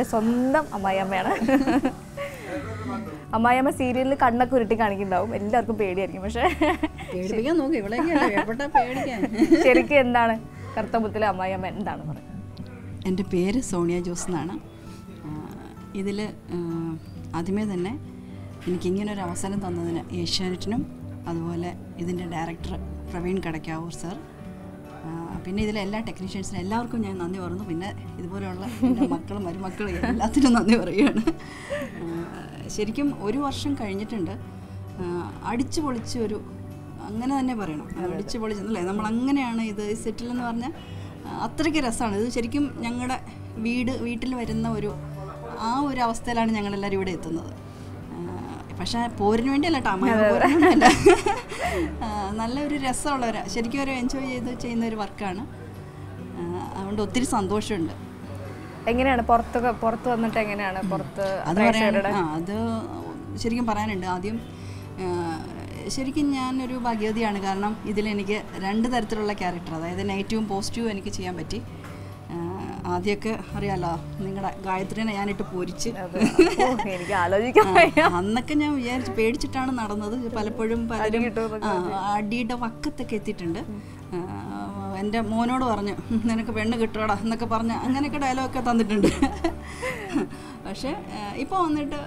എന്റെ സ്വന്തം അമ്മായിയമ്മയാണ്. അമ്മായിയമ്മ സീരിയലിൽ കണ്ണൊക്കെ ഉരുട്ടി കാണിക്കുന്നുണ്ടാവും. എല്ലാവർക്കും പേടിയായിരിക്കും. പക്ഷേ ശരിക്കും എന്താണ്? കറുത്തമുത്തിലെ അമ്മായിയമ്മ എന്താണ് പറയുന്നത്? എന്റെ പേര് സോണിയ ജോസ് എന്നാണ്. ഇതിൽ ആദ്യമേ തന്നെ എനിക്കിങ്ങനൊരു അവസരം തന്നതിന് ഏഷ്യാനെറ്റിനും അതുപോലെ ഇതിന്റെ ഡയറക്ടർ പ്രവീൺ കടക്കാവൂർ സർ പിന്നെ ഇതിലെ എല്ലാ ടെക്നീഷ്യൻസിനും എല്ലാവർക്കും ഞാൻ നന്ദി പറഞ്ഞു പിന്നെ ഇതുപോലെയുള്ള എന്റെ മക്കളും മരുമക്കളും എല്ലാത്തിനും നന്ദി പറയുകയാണ്. ശരിക്കും ഒരു വർഷം കഴിഞ്ഞിട്ടുണ്ട്. അടിച്ചു പൊളിച്ച് ഒരു അങ്ങനെ തന്നെ പറയണം. അടിച്ചു പൊളിച്ചെന്നല്ലേ നമ്മൾ അങ്ങനെയാണ് ഇത് സെറ്റിൽ എന്ന് പറഞ്ഞാൽ അത്രയ്ക്ക് രസമാണ്. ഇത് ശരിക്കും ഞങ്ങളുടെ വീട് വീട്ടിൽ വരുന്ന ഒരു ആ ഒരു അവസ്ഥയിലാണ് ഞങ്ങളെല്ലാവരും ഇവിടെ എത്തുന്നത്. പക്ഷേ പോരിന് വേണ്ടിയല്ല ടാമ ആ, നല്ലൊരു രസമുള്ള ഒരു ശരിക്കും ഒരു എൻജോയ് ചെയ്ത് ചെയ്യുന്ന ഒരു വർക്കാണ്. അതുകൊണ്ട് ഒത്തിരി സന്തോഷമുണ്ട്. എങ്ങനെയാണ്? പുറത്തൊക്കെ പുറത്ത് വന്നിട്ട് എങ്ങനെയാണ്? പുറത്ത് അത് ശരിക്കും പറയാനുണ്ട്. ആദ്യം ശരിക്കും ഞാനൊരു ഭാഗ്യവതിയാണ്. കാരണം ഇതിലെനിക്ക് രണ്ട് തരത്തിലുള്ള ക്യാരക്ടർ അതായത് നെഗറ്റീവും പോസിറ്റീവും എനിക്ക് ചെയ്യാൻ പറ്റി. ആദ്യമൊക്കെ അറിയാലോ നിങ്ങളുടെ ഗായത്രിനെ ഞാനിട്ട് പൊരിച്ച്. എനിക്ക് ആലോചിക്കാൻ അന്നൊക്കെ ഞാൻ വിചാരിച്ച് പേടിച്ചിട്ടാണ് നടന്നത്. പലപ്പോഴും പലരും അടിയുടെ വക്കത്തൊക്കെ എത്തിയിട്ടുണ്ട്. എന്റെ മോനോട് പറഞ്ഞു നിനക്ക് പെണ്ണ് കിട്ടുവാടാ എന്നൊക്കെ പറഞ്ഞ് അങ്ങനെയൊക്കെ ഡയലോഗൊക്കെ തന്നിട്ടുണ്ട്. പക്ഷേ ഇപ്പോൾ വന്നിട്ട്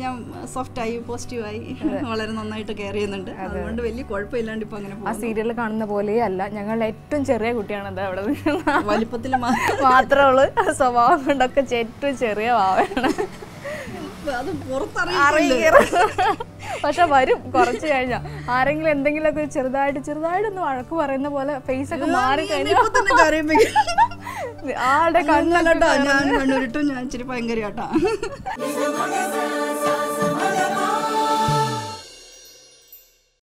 ഞാൻ സോഫ്റ്റായി പോസിറ്റീവായി വളരെ നന്നായിട്ട് കെയർ ചെയ്യുന്നുണ്ട്. അതുകൊണ്ട് വലിയ കുഴപ്പമില്ലാണ്ട് ഇപ്പൊ അങ്ങനെ ആ സീരിയൽ കാണുന്ന പോലെ അല്ല ഞങ്ങളുടെ ഏറ്റവും ചെറിയ കുട്ടിയാണത് അവിടെ വലിപ്പത്തിൽ മാത്രമേ ഉള്ളൂ. സ്വഭാവം കൊണ്ടൊക്കെ ഏറ്റവും ചെറിയ ഭാവമാണ് അത് പുറത്തറിയില്ല. പക്ഷെ വരും കുറച്ച് കഴിഞ്ഞാ. ആരെങ്കിലും എന്തെങ്കിലുമൊക്കെ ചെറുതായിട്ട് ചെറുതായിട്ടൊന്ന് വഴക്ക് പറയുന്ന പോലെ ഫേസ് ഒക്കെ മാറി കഴിഞ്ഞാൽ ആളുടെ കണ്ണൊക്കെ ഞാൻ കണ്ണുരുട്ടും ഞാൻ ഇച്ചിരി ഭയങ്കര കേട്ടാ